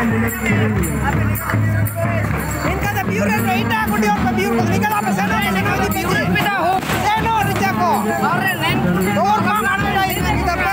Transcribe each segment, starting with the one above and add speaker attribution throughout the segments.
Speaker 1: इनका तो प्यूर है नहीं ना गुड़ियों का प्यूर कुछ निकला पे सेनो पे सेनो इधर प्यूर पिटा हो सेनो रिचा को अरे नहीं और कौन आने का इधर इधर पे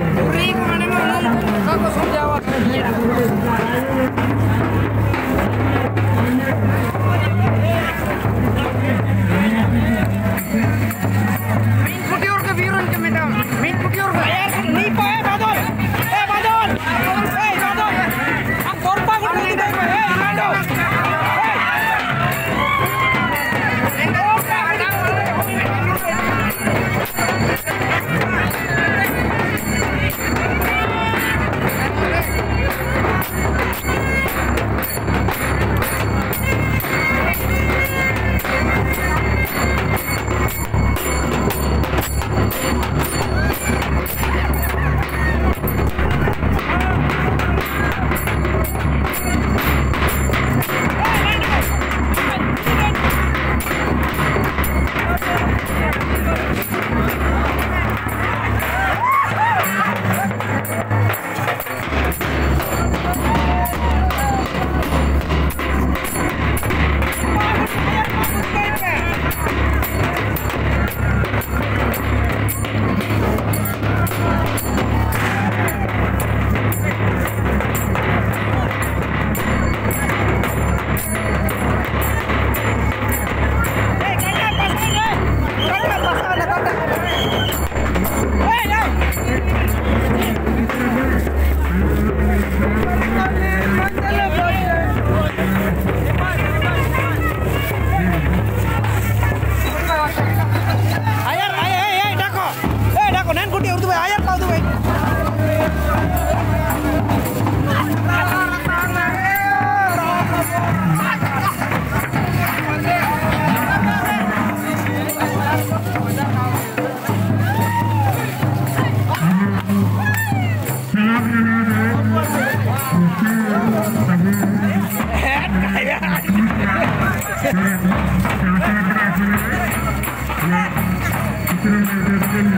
Speaker 1: যাবেন না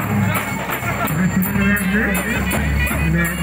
Speaker 1: এটা সবাই চলে আসবে আপনার